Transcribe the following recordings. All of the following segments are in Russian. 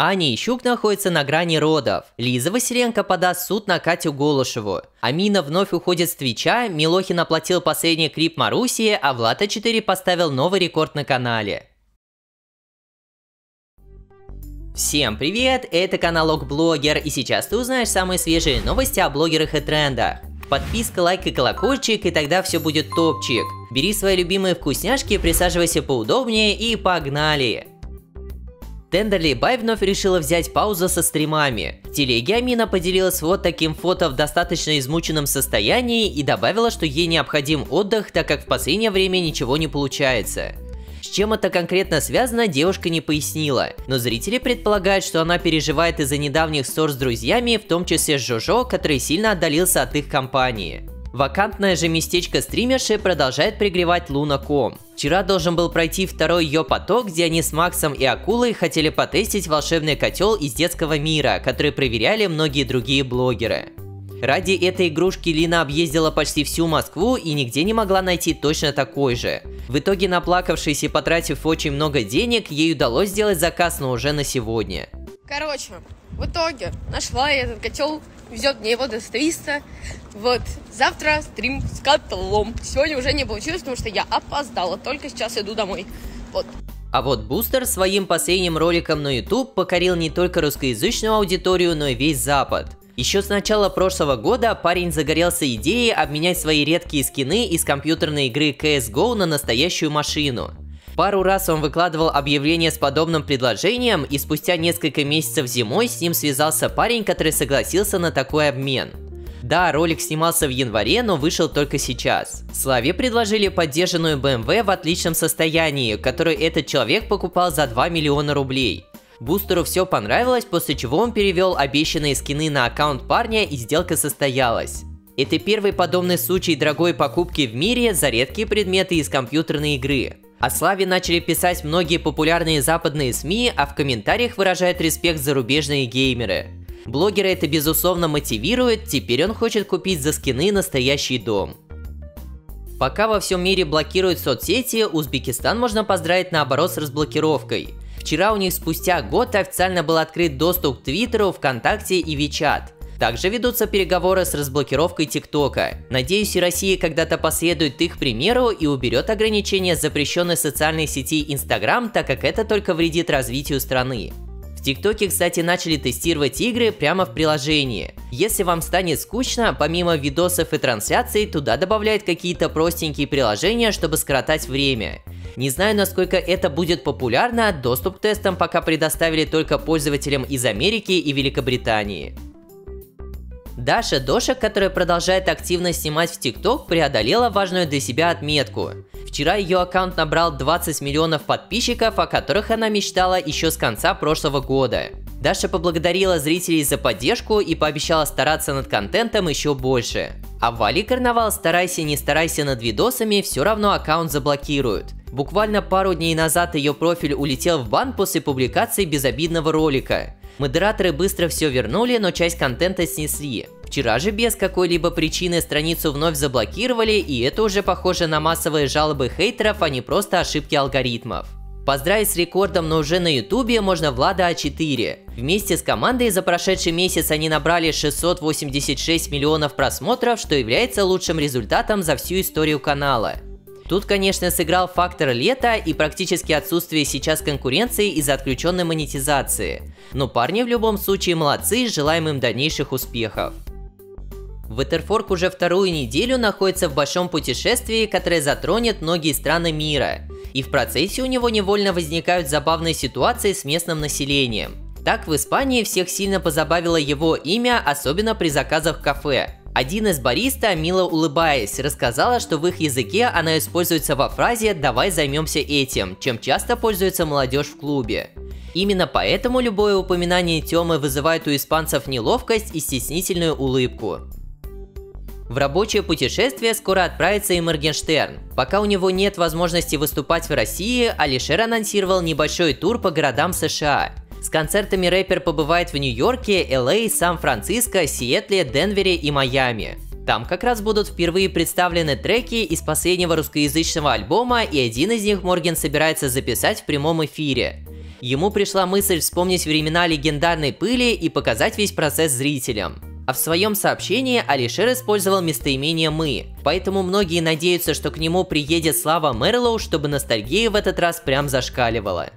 Аня Ищук находится на грани родов. Лиза Василенко подаст суд на Катю Голышеву. Амина вновь уходит с Твича, Милохин оплатил последний клип Маруси, а Влад А4 поставил новый рекорд на канале. Всем привет, это канал Блогер, и сейчас ты узнаешь самые свежие новости о блогерах и трендах. Подписка, лайк и колокольчик, и тогда все будет топчик. Бери свои любимые вкусняшки, присаживайся поудобнее и погнали! Тендерли Бай вновь решила взять паузу со стримами. В телеге Амина поделилась вот таким фото в достаточно измученном состоянии и добавила, что ей необходим отдых, так как в последнее время ничего не получается. С чем это конкретно связано, девушка не пояснила, но зрители предполагают, что она переживает из-за недавних ссор с друзьями, в том числе с Жожо, который сильно отдалился от их компании. Вакантное же местечко стримерши продолжает пригревать Луна.ком. Вчера должен был пройти второй ее поток, где они с Максом и Акулой хотели потестить волшебный котел из детского мира, который проверяли многие другие блогеры. Ради этой игрушки Лина объездила почти всю Москву и нигде не могла найти точно такой же. В итоге, наплакавшись и потратив очень много денег, ей удалось сделать заказ, но уже на сегодня. Короче, в итоге нашла я этот котел, везет мне его до 300. Вот, завтра стрим с котлом. Сегодня уже не получилось, потому что я опоздала, только сейчас иду домой. Вот. А вот Бустер своим последним роликом на YouTube покорил не только русскоязычную аудиторию, но и весь Запад. Еще с начала прошлого года парень загорелся идеей обменять свои редкие скины из компьютерной игры CSGO на настоящую машину. Пару раз он выкладывал объявление с подобным предложением, и спустя несколько месяцев зимой с ним связался парень, который согласился на такой обмен. Да, ролик снимался в январе, но вышел только сейчас. Славе предложили поддержанную BMW в отличном состоянии, которую этот человек покупал за 2 миллиона рублей. Бустеру все понравилось, после чего он перевел обещанные скины на аккаунт парня и сделка состоялась. Это первый подобный случай дорогой покупки в мире за редкие предметы из компьютерной игры. О Славе начали писать многие популярные западные СМИ, а в комментариях выражают респект зарубежные геймеры. Блогера это безусловно мотивирует, теперь он хочет купить за скины настоящий дом. Пока во всем мире блокируют соцсети, Узбекистан можно поздравить наоборот с разблокировкой – Вчера у них спустя год официально был открыт доступ к Твиттеру, ВКонтакте и Вичат. Также ведутся переговоры с разблокировкой ТикТока. Надеюсь, и Россия когда-то последует их примеру и уберет ограничения запрещенной социальной сети Инстаграм, так как это только вредит развитию страны. В ТикТоке, кстати, начали тестировать игры прямо в приложении. Если вам станет скучно, помимо видосов и трансляций, туда добавляют какие-то простенькие приложения, чтобы скоротать время. Не знаю, насколько это будет популярно, доступ к тестам пока предоставили только пользователям из Америки и Великобритании. Даша Дошек, которая продолжает активно снимать в ТикТок, преодолела важную для себя отметку. Вчера ее аккаунт набрал 20 миллионов подписчиков, о которых она мечтала еще с конца прошлого года. Даша поблагодарила зрителей за поддержку и пообещала стараться над контентом еще больше. А Вали Карнавал «Старайся, не старайся над видосами» все равно аккаунт заблокируют. Буквально пару дней назад ее профиль улетел в бан после публикации безобидного ролика. Модераторы быстро все вернули, но часть контента снесли. Вчера же без какой-либо причины страницу вновь заблокировали, и это уже похоже на массовые жалобы хейтеров, а не просто ошибки алгоритмов. Поздравить с рекордом, но уже на ютубе можно Влада А4. Вместе с командой за прошедший месяц они набрали 686 миллионов просмотров, что является лучшим результатом за всю историю канала. Тут, конечно, сыграл фактор лета и практически отсутствие сейчас конкуренции из-за отключенной монетизации. Но парни в любом случае молодцы и желаем им дальнейших успехов. Ветерфорк уже вторую неделю находится в большом путешествии, которое затронет многие страны мира. И в процессе у него невольно возникают забавные ситуации с местным населением. Так в Испании всех сильно позабавило его имя, особенно при заказах в кафе. Один из бариста, мило улыбаясь, рассказала, что в их языке она используется во фразе «давай займемся этим», чем часто пользуется молодежь в клубе. Именно поэтому любое упоминание темы вызывает у испанцев неловкость и стеснительную улыбку. В рабочее путешествие скоро отправится и Моргенштерн. Пока у него нет возможности выступать в России, Алишер анонсировал небольшой тур по городам США. С концертами рэпер побывает в Нью-Йорке, Л.А., Сан-Франциско, Сиэтле, Денвере и Майами. Там как раз будут впервые представлены треки из последнего русскоязычного альбома, и один из них Морген собирается записать в прямом эфире. Ему пришла мысль вспомнить времена легендарной пыли и показать весь процесс зрителям. А в своем сообщении Алишер использовал местоимение «мы», поэтому многие надеются, что к нему приедет Слава Мерлоу, чтобы ностальгия в этот раз прям зашкаливала.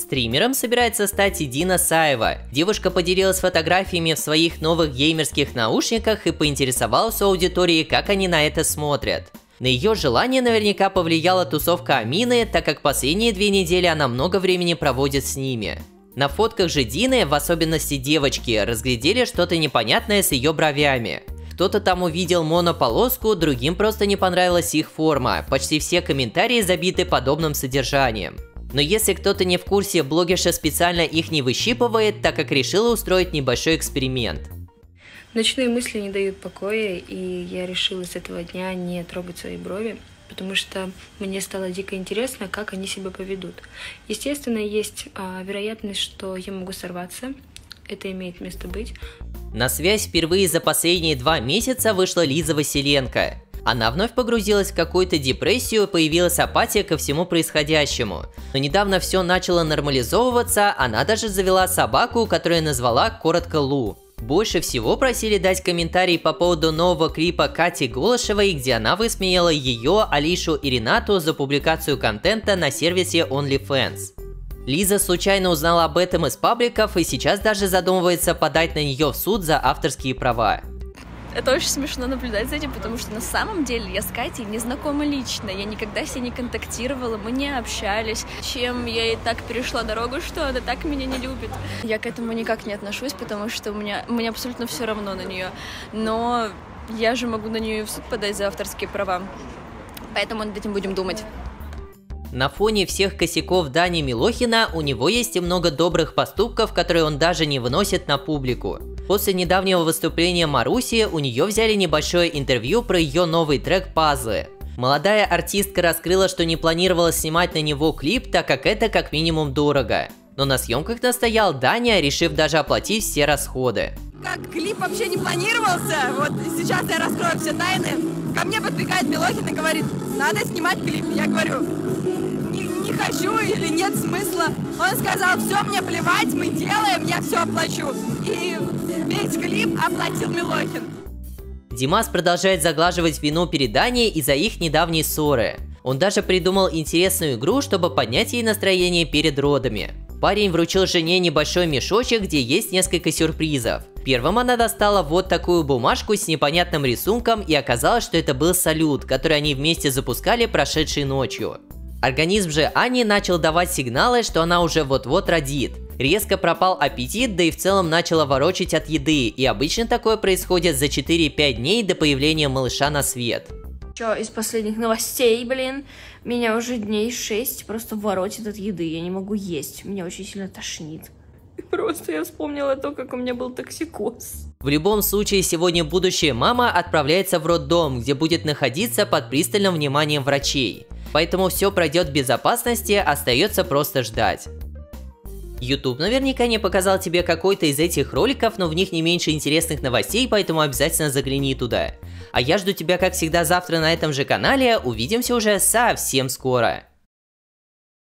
Стримером собирается стать Дина Саева. Девушка поделилась фотографиями в своих новых геймерских наушниках и поинтересовалась у аудитории, как они на это смотрят. На ее желание наверняка повлияла тусовка Амины, так как последние две недели она много времени проводит с ними. На фотках же Дины, в особенности девочки, разглядели что-то непонятное с ее бровями. Кто-то там увидел монополоску, другим просто не понравилась их форма. Почти все комментарии забиты подобным содержанием. Но если кто-то не в курсе, блогерша специально их не выщипывает, так как решила устроить небольшой эксперимент. Ночные мысли не дают покоя, и я решила с этого дня не трогать свои брови, потому что мне стало дико интересно, как они себя поведут. Естественно, есть а, вероятность, что я могу сорваться. Это имеет место быть. На связь впервые за последние два месяца вышла Лиза Василенко. Она вновь погрузилась в какую-то депрессию, появилась апатия ко всему происходящему. Но недавно все начало нормализовываться, она даже завела собаку, которую назвала коротко Лу. Больше всего просили дать комментарий по поводу нового клипа Кати Голышевой, где она высмеяла ее, Алишу и Ренату за публикацию контента на сервисе OnlyFans. Лиза случайно узнала об этом из пабликов и сейчас даже задумывается подать на нее в суд за авторские права. Это очень смешно наблюдать за этим, потому что на самом деле я с Катей не знакома лично. Я никогда с ней не контактировала, мы не общались. Чем я и так перешла дорогу, что она так меня не любит. Я к этому никак не отношусь, потому что у меня, мне абсолютно все равно на нее. Но я же могу на нее в суд подать за авторские права. Поэтому над этим будем думать. На фоне всех косяков Дани Милохина у него есть и много добрых поступков, которые он даже не выносит на публику. После недавнего выступления Маруси у нее взяли небольшое интервью про ее новый трек «Пазлы». Молодая артистка раскрыла, что не планировала снимать на него клип, так как это как минимум дорого. Но на съемках настоял Даня, решив даже оплатить все расходы. Как клип вообще не планировался, вот сейчас я раскрою все тайны. Ко мне подбегает Милохин и говорит, надо снимать клип. Я говорю, хочу или нет смысла. Он сказал, все, мне плевать, мы делаем, я все оплачу. И весь клип оплатил Милохин. Димас продолжает заглаживать вину перед Даней из-за их недавней ссоры. Он даже придумал интересную игру, чтобы поднять ей настроение перед родами. Парень вручил жене небольшой мешочек, где есть несколько сюрпризов. Первым она достала вот такую бумажку с непонятным рисунком и оказалось, что это был салют, который они вместе запускали прошедшей ночью. Организм же Ани начал давать сигналы, что она уже вот-вот родит. Резко пропал аппетит, да и в целом начала ворочить от еды, и обычно такое происходит за 4-5 дней до появления малыша на свет. Что из последних новостей, блин, меня уже дней 6 просто воротит от еды, я не могу есть, меня очень сильно тошнит. Просто я вспомнила то, как у меня был токсикоз. В любом случае, сегодня будущая мама отправляется в роддом, где будет находиться под пристальным вниманием врачей. Поэтому все пройдет в безопасности, остается просто ждать. YouTube наверняка не показал тебе какой-то из этих роликов, но в них не меньше интересных новостей, поэтому обязательно загляни туда. А я жду тебя, как всегда, завтра на этом же канале. Увидимся уже совсем скоро.